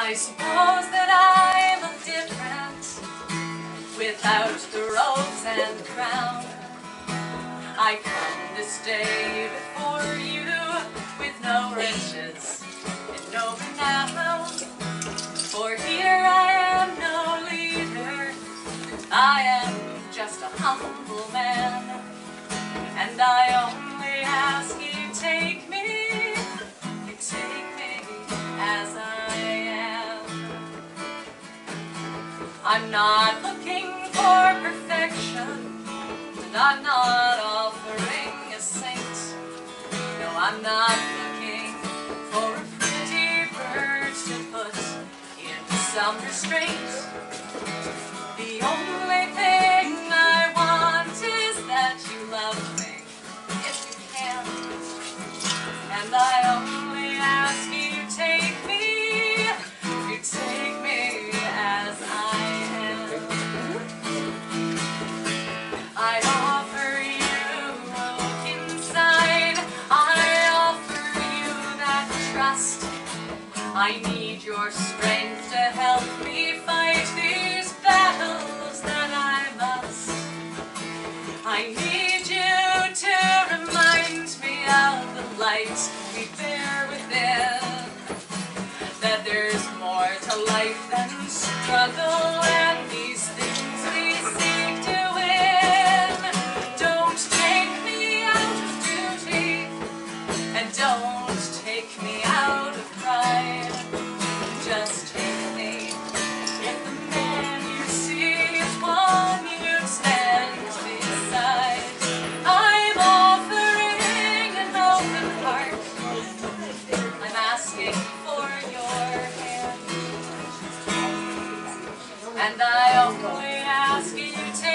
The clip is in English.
I suppose that I am different without the robes and crown. I come this day before you with no riches and no renown. For here I am no leader, I am just a humble man, and I only I'm not looking for perfection, and I'm not offering a saint. No, I'm not looking for a pretty bird to put into some restraint. The only thing I want is that you love me, if you can. And I I need your strength to help me fight these battles that I must. I need you to remind me of the light we bear within. That there's more to life than struggle and these things we seek to win. Don't take me out of duty and don't you